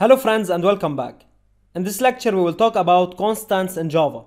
Hello friends and welcome back. In this lecture we will talk about constants in Java.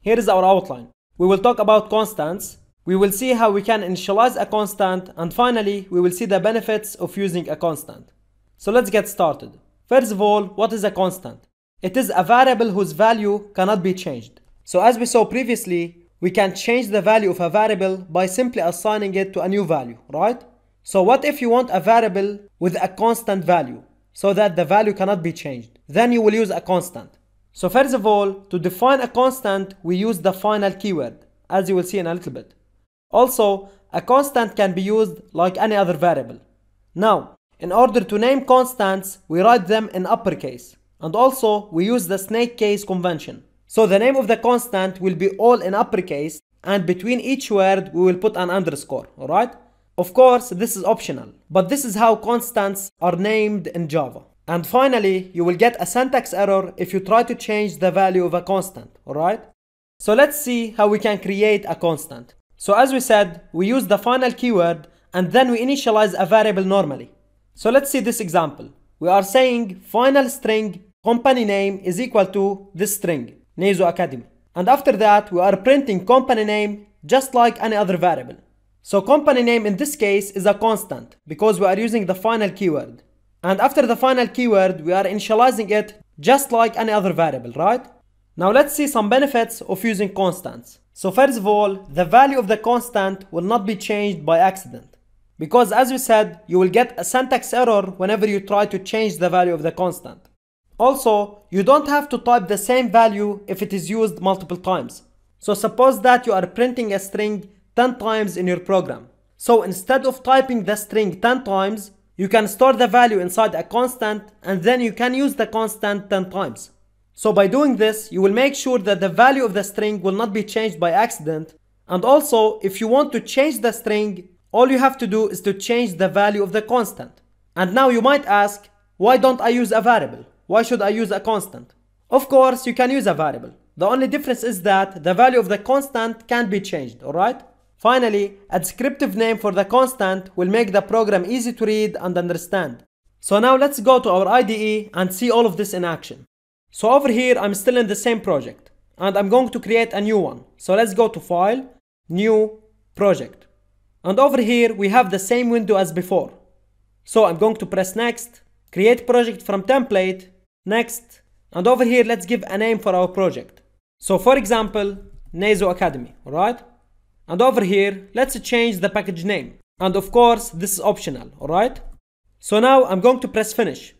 Here is our outline. We will talk about constants, we will see how we can initialize a constant and finally we will see the benefits of using a constant. So let's get started. First of all, what is a constant? It is a variable whose value cannot be changed. So as we saw previously, we can change the value of a variable by simply assigning it to a new value, right? So what if you want a variable with a constant value? So that the value cannot be changed. Then you will use a constant. So first of all, to define a constant, we use the final keyword, as you will see in a little bit. Also, a constant can be used like any other variable. Now, in order to name constants, we write them in uppercase. And also, we use the snake case convention. So the name of the constant will be all in uppercase, and between each word, we will put an underscore, alright? Of course, this is optional, but this is how constants are named in Java. And finally, you will get a syntax error if you try to change the value of a constant, alright? So let's see how we can create a constant. So as we said, we use the final keyword and then we initialize a variable normally. So let's see this example. We are saying final string company name is equal to this string, Neso Academy. And after that, we are printing company name just like any other variable. So company name in this case is a constant because we are using the final keyword. And after the final keyword, we are initializing it just like any other variable, right? Now let's see some benefits of using constants. So first of all, the value of the constant will not be changed by accident. Because as we said, you will get a syntax error whenever you try to change the value of the constant. Also, you don't have to type the same value if it is used multiple times. So suppose that you are printing a string 10 times in your program. So instead of typing the string 10 times, you can store the value inside a constant and then you can use the constant 10 times. So by doing this, you will make sure that the value of the string will not be changed by accident. And also, if you want to change the string, all you have to do is to change the value of the constant. And now you might ask, why don't I use a variable? Why should I use a constant? Of course, you can use a variable. The only difference is that the value of the constant can't be changed, alright? Finally, a descriptive name for the constant will make the program easy to read and understand. So now let's go to our IDE and see all of this in action. So over here, I'm still in the same project and I'm going to create a new one. So let's go to File, New, Project. And over here, we have the same window as before. So I'm going to press Next, Create Project from Template, Next, and over here, let's give a name for our project. So for example, Neso Academy, alright? And over here, let's change the package name. And of course, this is optional, alright? So now I'm going to press finish.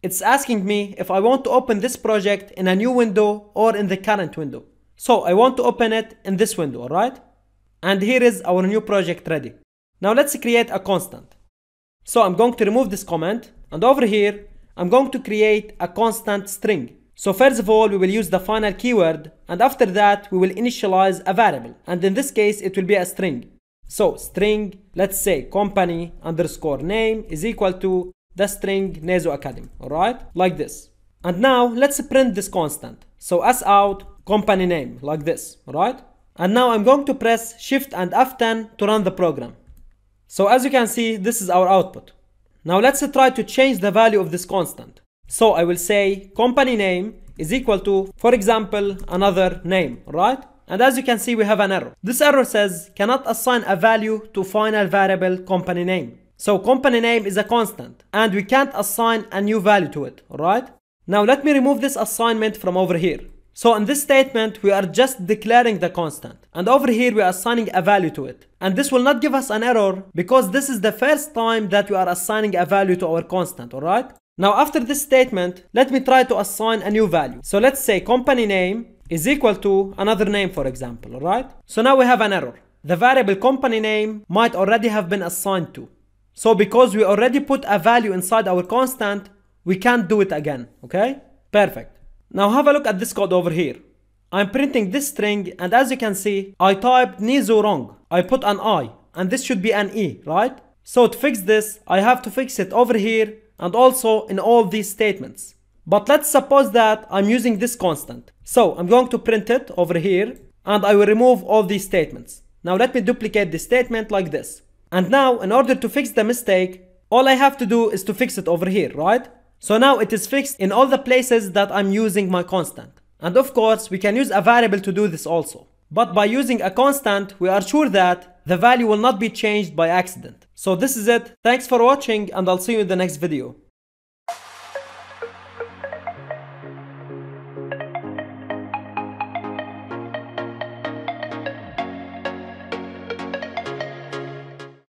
It's asking me if I want to open this project in a new window or in the current window. So I want to open it in this window, alright? And here is our new project ready. Now let's create a constant. So I'm going to remove this comment and over here, I'm going to create a constant string. So first of all, we will use the final keyword and after that, we will initialize a variable. And in this case, it will be a string. So string, let's say company underscore name is equal to the string Neso Academy, alright? Like this. And now let's print this constant. So s out company name like this, alright? And now I'm going to press shift and F10 to run the program. So as you can see, this is our output. Now let's try to change the value of this constant. So I will say company name is equal to, for example, another name, right? And as you can see, we have an error. This error says cannot assign a value to final variable company name. So company name is a constant and we can't assign a new value to it, right? Now let me remove this assignment from over here. So in this statement, we are just declaring the constant. And over here, we are assigning a value to it. And this will not give us an error because this is the first time that we are assigning a value to our constant, alright? Now after this statement, let me try to assign a new value. So let's say company name is equal to another name for example, alright? So now we have an error. The variable company name might already have been assigned to. So because we already put a value inside our constant, we can't do it again, okay? Perfect. Now have a look at this code over here. I'm printing this string and as you can see, I typed Neso wrong. I put an I and this should be an E, right? So to fix this, I have to fix it over here and also in all these statements. But let's suppose that I'm using this constant. So I'm going to print it over here and I will remove all these statements. Now let me duplicate this statement like this. And now in order to fix the mistake, all I have to do is to fix it over here, right? So now it is fixed in all the places that I'm using my constant. And of course, we can use a variable to do this also. But by using a constant, we are sure that the value will not be changed by accident. So this is it. Thanks for watching and I'll see you in the next video.